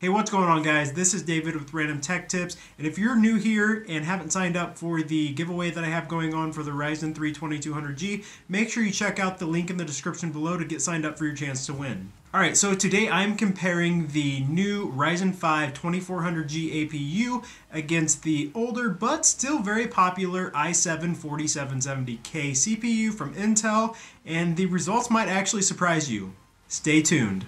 Hey, what's going on, guys? This is David with Random Tech Tips. And if you're new here and haven't signed up for the giveaway that I have going on for the Ryzen 3 2200G, make sure you check out the link in the description below to get signed up for your chance to win. All right, so today I'm comparing the new Ryzen 5 2400G APU against the older but still very popular i7 4770K CPU from Intel, and the results might actually surprise you. Stay tuned.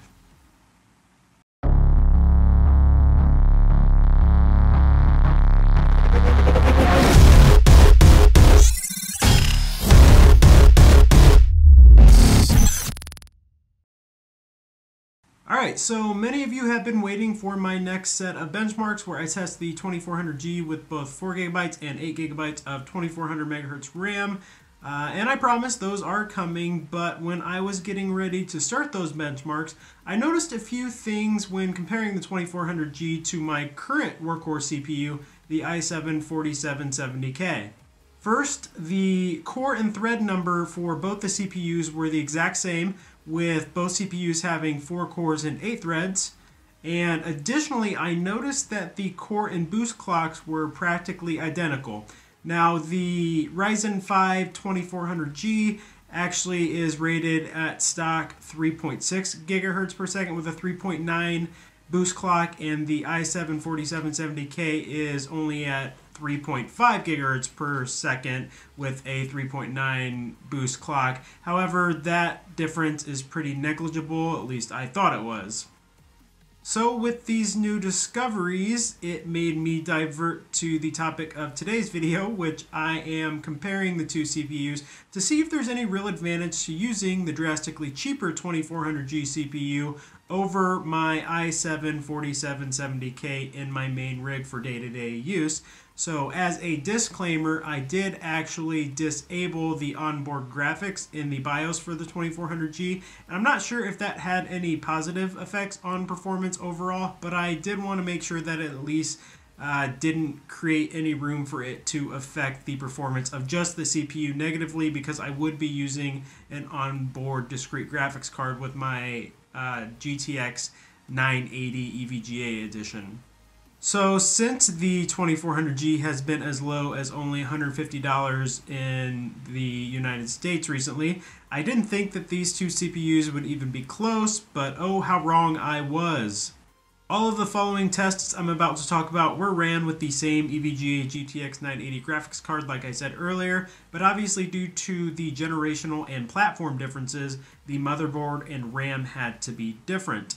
Alright, so many of you have been waiting for my next set of benchmarks where I test the 2400G with both 4GB and 8GB of 2400 MHz RAM. Uh, and I promise those are coming, but when I was getting ready to start those benchmarks, I noticed a few things when comparing the 2400G to my current workhorse CPU, the i7 4770K. First, the core and thread number for both the CPUs were the exact same, with both CPUs having 4 cores and 8 threads. And additionally, I noticed that the core and boost clocks were practically identical. Now, the Ryzen 5 2400G actually is rated at stock 3.6 gigahertz per second with a 3.9 boost clock, and the i7 4770K is only at 3.5 gigahertz per second with a 3.9 boost clock. However, that difference is pretty negligible, at least I thought it was. So with these new discoveries, it made me divert to the topic of today's video, which I am comparing the two CPUs to see if there's any real advantage to using the drastically cheaper 2400G CPU over my i7 4770K in my main rig for day-to-day -day use. So as a disclaimer, I did actually disable the onboard graphics in the BIOS for the 2400G. And I'm not sure if that had any positive effects on performance overall, but I did want to make sure that at least uh, didn't create any room for it to affect the performance of just the CPU negatively because I would be using an onboard discrete graphics card with my uh, GTX 980 EVGA edition. So since the 2400G has been as low as only $150 in the United States recently, I didn't think that these two CPUs would even be close, but oh how wrong I was. All of the following tests I'm about to talk about were ran with the same EVGA GTX 980 graphics card like I said earlier, but obviously due to the generational and platform differences, the motherboard and RAM had to be different.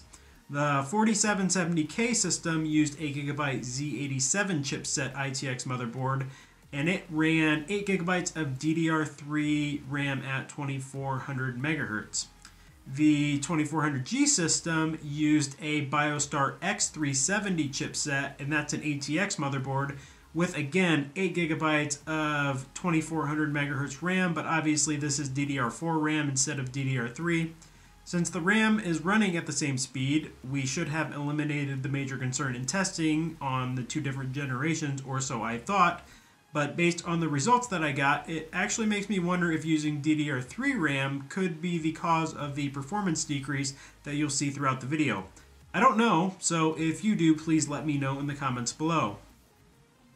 The 4770K system used 8GB Z87 chipset ITX motherboard, and it ran 8GB of DDR3 RAM at 2400 MHz. The 2400G system used a BioStar X370 chipset, and that's an ATX motherboard, with again 8 gigabytes of 2400 megahertz RAM, but obviously this is DDR4 RAM instead of DDR3. Since the RAM is running at the same speed, we should have eliminated the major concern in testing on the two different generations, or so I thought, but based on the results that I got, it actually makes me wonder if using DDR3 RAM could be the cause of the performance decrease that you'll see throughout the video. I don't know, so if you do, please let me know in the comments below.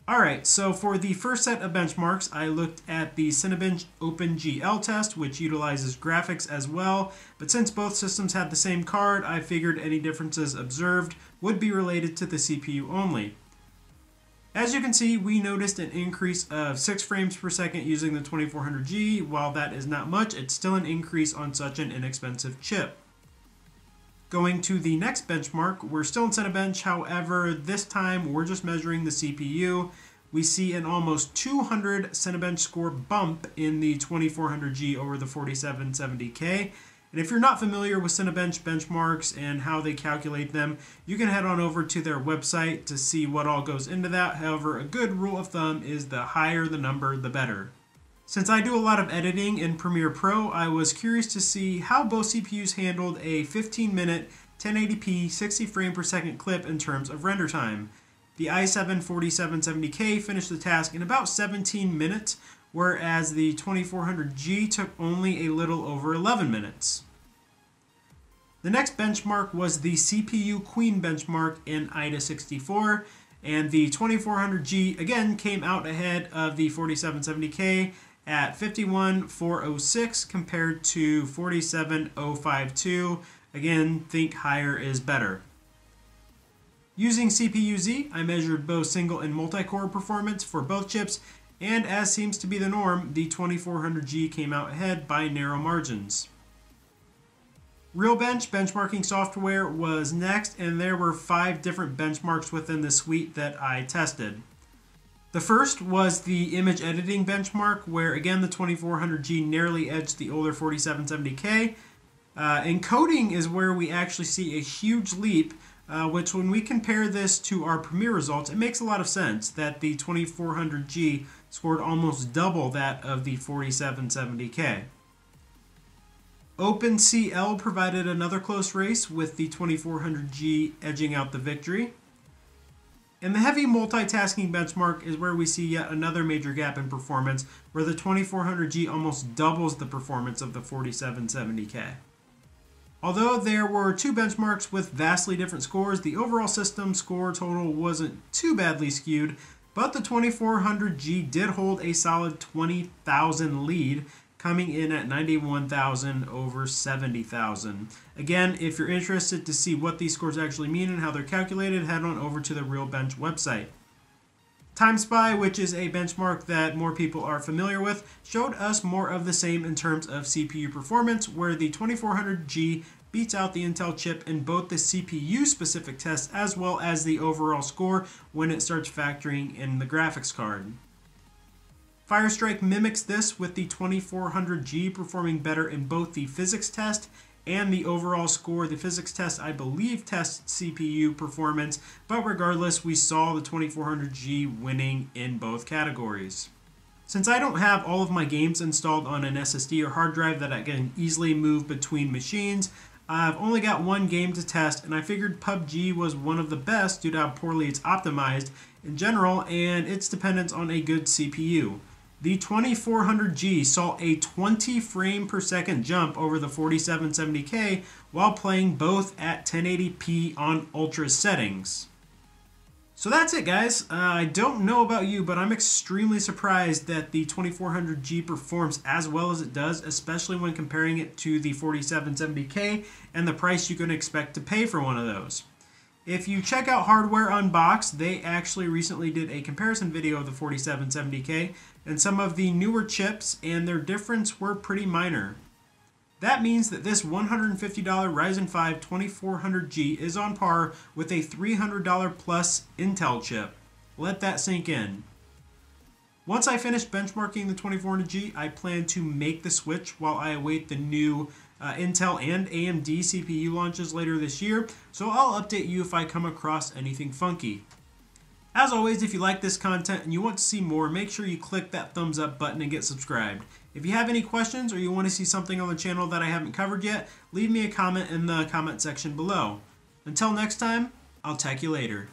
Alright, so for the first set of benchmarks, I looked at the Cinebench OpenGL test, which utilizes graphics as well, but since both systems had the same card, I figured any differences observed would be related to the CPU only. As you can see, we noticed an increase of 6 frames per second using the 2400G. While that is not much, it's still an increase on such an inexpensive chip. Going to the next benchmark, we're still in Cinebench, however, this time we're just measuring the CPU. We see an almost 200 Cinebench score bump in the 2400G over the 4770K. And if you're not familiar with Cinebench benchmarks and how they calculate them, you can head on over to their website to see what all goes into that. However, a good rule of thumb is the higher the number, the better. Since I do a lot of editing in Premiere Pro, I was curious to see how both CPUs handled a 15 minute 1080p 60 frame per second clip in terms of render time. The i7 4770K finished the task in about 17 minutes, whereas the 2400G took only a little over 11 minutes. The next benchmark was the CPU Queen benchmark in AIDA 64, and the 2400G again came out ahead of the 4770K at 51406 compared to 47052. Again, think higher is better. Using CPU-Z, I measured both single and multi-core performance for both chips, and as seems to be the norm, the 2400G came out ahead by narrow margins. Realbench benchmarking software was next, and there were five different benchmarks within the suite that I tested. The first was the image editing benchmark, where again the 2400G narrowly edged the older 4770K. Uh, encoding is where we actually see a huge leap, uh, which when we compare this to our Premiere results, it makes a lot of sense that the 2400G scored almost double that of the 4770K. OpenCL provided another close race with the 2400G edging out the victory. And the heavy multitasking benchmark is where we see yet another major gap in performance, where the 2400G almost doubles the performance of the 4770K. Although there were two benchmarks with vastly different scores, the overall system score total wasn't too badly skewed, but the 2400G did hold a solid 20,000 lead, coming in at 91,000 over 70,000. Again, if you're interested to see what these scores actually mean and how they're calculated, head on over to the Realbench website. TimeSpy, which is a benchmark that more people are familiar with, showed us more of the same in terms of CPU performance, where the 2400G beats out the Intel chip in both the CPU specific tests as well as the overall score when it starts factoring in the graphics card. Firestrike mimics this with the 2400G performing better in both the physics test and the overall score. The physics test, I believe, tests CPU performance, but regardless, we saw the 2400G winning in both categories. Since I don't have all of my games installed on an SSD or hard drive that I can easily move between machines, I've only got one game to test, and I figured PUBG was one of the best due to how poorly it's optimized in general and its dependence on a good CPU. The 2400G saw a 20 frame per second jump over the 4770K while playing both at 1080p on ultra settings. So that's it guys. Uh, I don't know about you, but I'm extremely surprised that the 2400G performs as well as it does, especially when comparing it to the 4770K and the price you can expect to pay for one of those. If you check out Hardware Unboxed, they actually recently did a comparison video of the 4770K and some of the newer chips, and their difference were pretty minor. That means that this $150 Ryzen 5 2400G is on par with a $300 plus Intel chip. Let that sink in. Once I finish benchmarking the 2400G, I plan to make the switch while I await the new uh, Intel and AMD CPU launches later this year, so I'll update you if I come across anything funky. As always, if you like this content and you want to see more, make sure you click that thumbs up button and get subscribed. If you have any questions or you want to see something on the channel that I haven't covered yet, leave me a comment in the comment section below. Until next time, I'll tech you later.